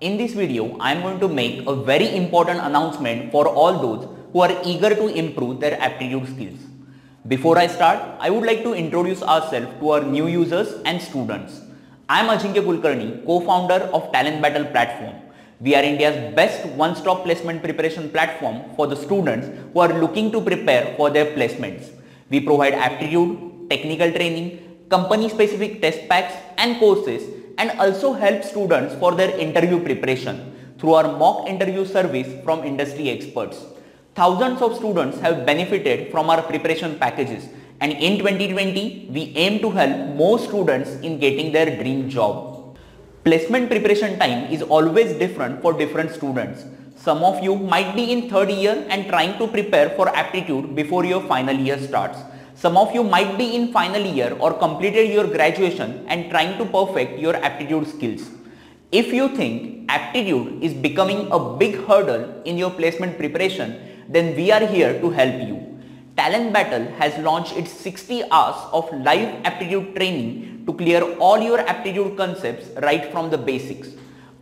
In this video, I am going to make a very important announcement for all those who are eager to improve their aptitude skills. Before I start, I would like to introduce ourselves to our new users and students. I am Ajinkya Kulkarni, co-founder of Talent Battle platform. We are India's best one-stop placement preparation platform for the students who are looking to prepare for their placements. We provide aptitude, technical training, company specific test packs and courses and also help students for their interview preparation through our mock interview service from industry experts. Thousands of students have benefited from our preparation packages and in 2020 we aim to help more students in getting their dream job. Placement preparation time is always different for different students. Some of you might be in third year and trying to prepare for aptitude before your final year starts. Some of you might be in final year or completed your graduation and trying to perfect your aptitude skills. If you think aptitude is becoming a big hurdle in your placement preparation, then we are here to help you. Talent Battle has launched its 60 hours of live aptitude training to clear all your aptitude concepts right from the basics.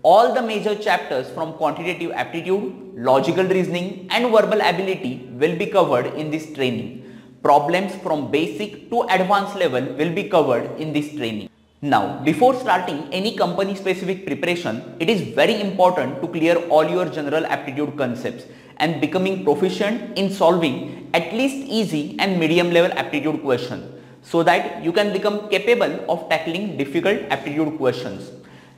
All the major chapters from quantitative aptitude, logical reasoning and verbal ability will be covered in this training. Problems from basic to advanced level will be covered in this training. Now, before starting any company specific preparation, it is very important to clear all your general aptitude concepts and becoming proficient in solving at least easy and medium level aptitude questions so that you can become capable of tackling difficult aptitude questions.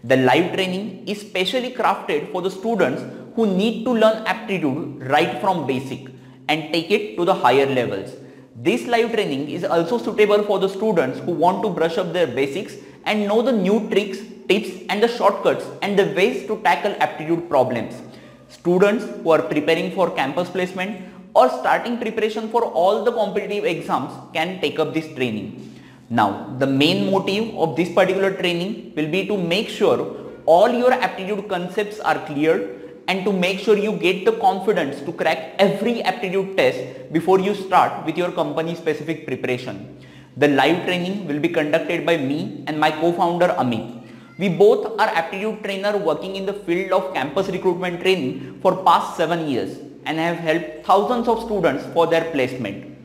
The live training is specially crafted for the students who need to learn aptitude right from basic and take it to the higher levels. This live training is also suitable for the students who want to brush up their basics and know the new tricks, tips and the shortcuts and the ways to tackle aptitude problems. Students who are preparing for campus placement or starting preparation for all the competitive exams can take up this training. Now, the main motive of this particular training will be to make sure all your aptitude concepts are cleared and to make sure you get the confidence to crack every aptitude test before you start with your company specific preparation. The live training will be conducted by me and my co-founder Amit. We both are aptitude trainer working in the field of campus recruitment training for past 7 years and have helped thousands of students for their placement.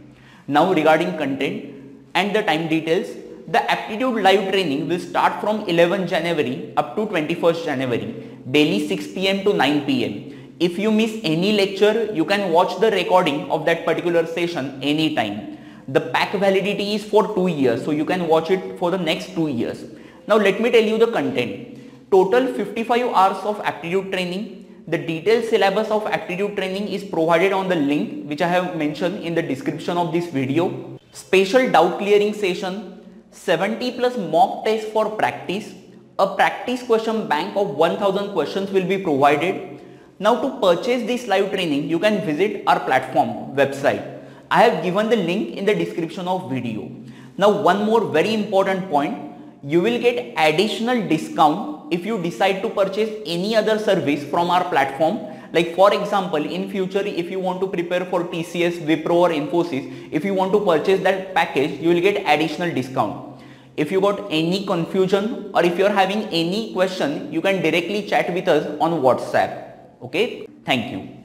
Now regarding content and the time details, the aptitude live training will start from 11 January up to 21st January daily 6 pm to 9 pm. If you miss any lecture, you can watch the recording of that particular session anytime. The pack validity is for 2 years, so you can watch it for the next 2 years. Now let me tell you the content. Total 55 hours of aptitude training. The detailed syllabus of aptitude training is provided on the link which I have mentioned in the description of this video. Special doubt clearing session, 70 plus mock test for practice, a practice question bank of 1000 questions will be provided. Now to purchase this live training, you can visit our platform website. I have given the link in the description of video. Now one more very important point, you will get additional discount if you decide to purchase any other service from our platform like for example in future if you want to prepare for TCS, Wipro or Infosys if you want to purchase that package you will get additional discount. If you got any confusion or if you are having any question, you can directly chat with us on WhatsApp. Okay. Thank you.